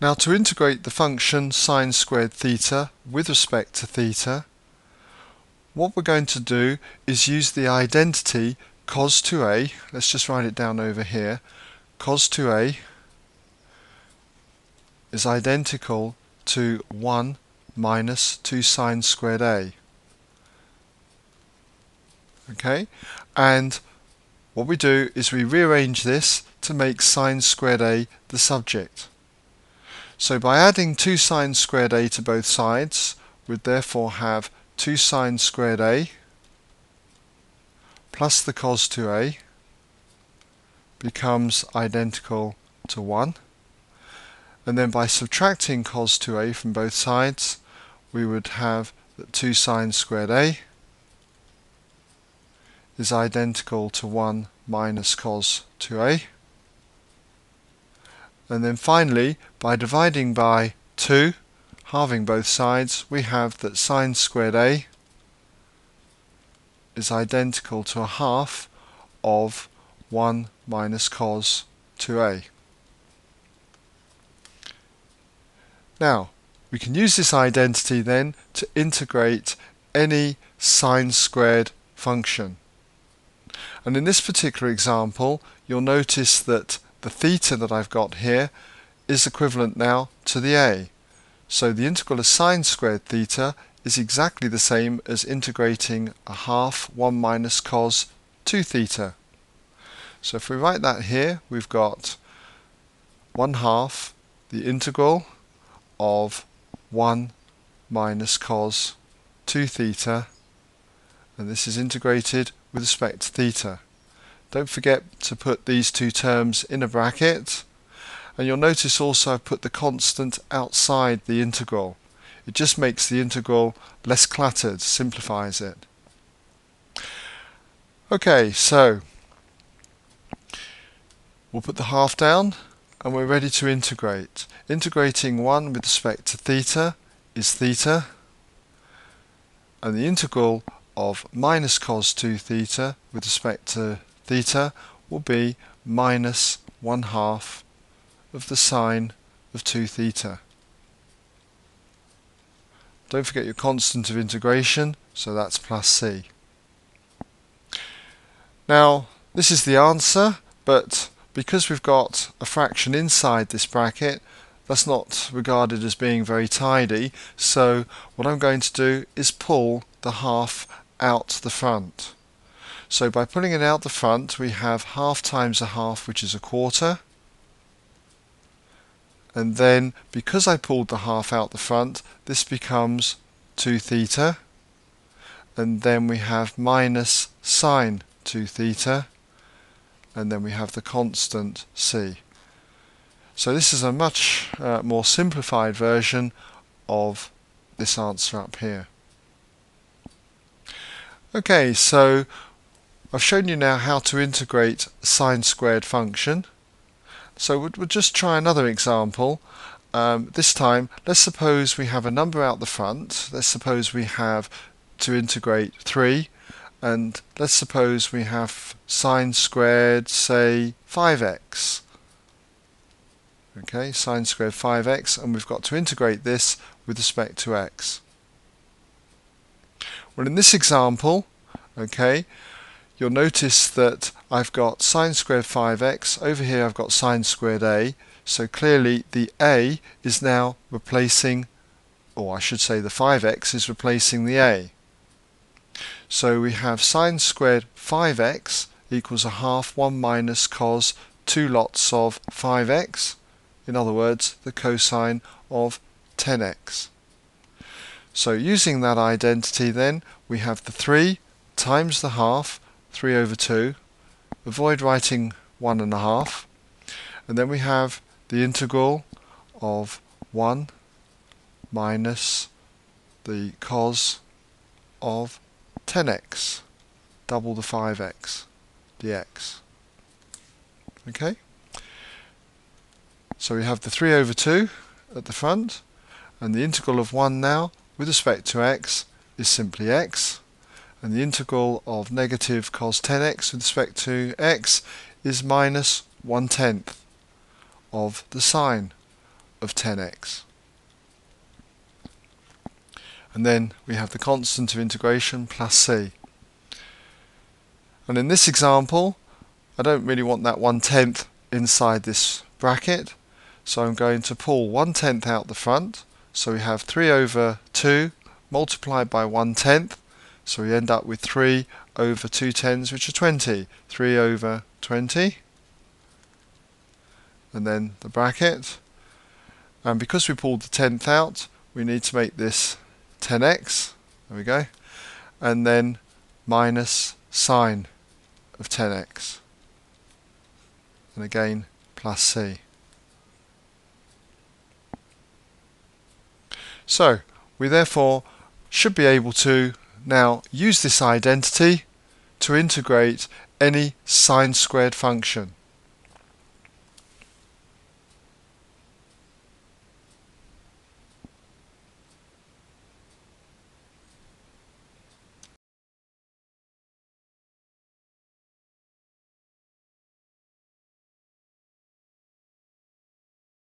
Now to integrate the function sine squared theta with respect to theta, what we're going to do is use the identity cos 2a, let's just write it down over here, cos 2a is identical to 1 minus 2 sine squared a. Okay, and what we do is we rearrange this to make sine squared a the subject. So by adding 2 sine squared a to both sides, we'd therefore have 2 sine squared a plus the cos 2a becomes identical to 1. And then by subtracting cos 2a from both sides, we would have that 2 sine squared a is identical to 1 minus cos 2a. And then finally, by dividing by 2, halving both sides, we have that sine squared a is identical to a half of 1 minus cos 2a. Now, we can use this identity then to integrate any sine squared function. And in this particular example, you'll notice that the theta that I've got here is equivalent now to the a. So the integral of sine squared theta is exactly the same as integrating a half 1 minus cos 2 theta. So if we write that here, we've got 1 half the integral of 1 minus cos 2 theta and this is integrated with respect to theta. Don't forget to put these two terms in a bracket and you'll notice also I've put the constant outside the integral. It just makes the integral less cluttered, simplifies it. Okay, so we'll put the half down and we're ready to integrate. Integrating 1 with respect to theta is theta and the integral of minus cos 2 theta with respect to theta will be minus 1 half of the sine of 2 theta. Don't forget your constant of integration, so that's plus c. Now, this is the answer, but because we've got a fraction inside this bracket, that's not regarded as being very tidy, so what I'm going to do is pull the half out the front. So by pulling it out the front, we have half times a half, which is a quarter. And then, because I pulled the half out the front, this becomes 2 theta. And then we have minus sine 2 theta. And then we have the constant c. So this is a much uh, more simplified version of this answer up here. Okay, so I've shown you now how to integrate sine squared function. So we'll, just try another example. Um, this time, let's suppose we have a number out the front. Let's suppose we have to integrate 3. And let's suppose we have sine squared, say, 5x. Okay, sine squared 5x, and we've got to integrate this with respect to x. Well, in this example, okay, you'll notice that I've got sine squared 5x. Over here I've got sine squared a. So clearly the a is now replacing, or I should say the 5x is replacing the a. So we have sine squared 5x equals a half 1 minus cos 2 lots of 5x. In other words, the cosine of 10x. So using that identity then, we have the 3 times the half 3 over 2. Avoid writing 1 and a half. And then we have the integral of 1 minus the cos of 10x, double the 5x dx. Okay? So we have the 3 over 2 at the front, and the integral of 1 now, with respect to x, is simply x and the integral of negative cos 10x with respect to x is minus 1 tenth of the sine of 10x. And then we have the constant of integration plus c. And in this example, I don't really want that one tenth inside this bracket, so I'm going to pull one tenth out the front. So we have 3 over 2 multiplied by one tenth, so we end up with 3 over 2 tenths, which are 20. 3 over 20. And then the bracket. And because we pulled the tenth out, we need to make this 10x. There we go. And then minus sine of 10x. And again, plus c. So, we therefore should be able to now use this identity to integrate any sine squared function.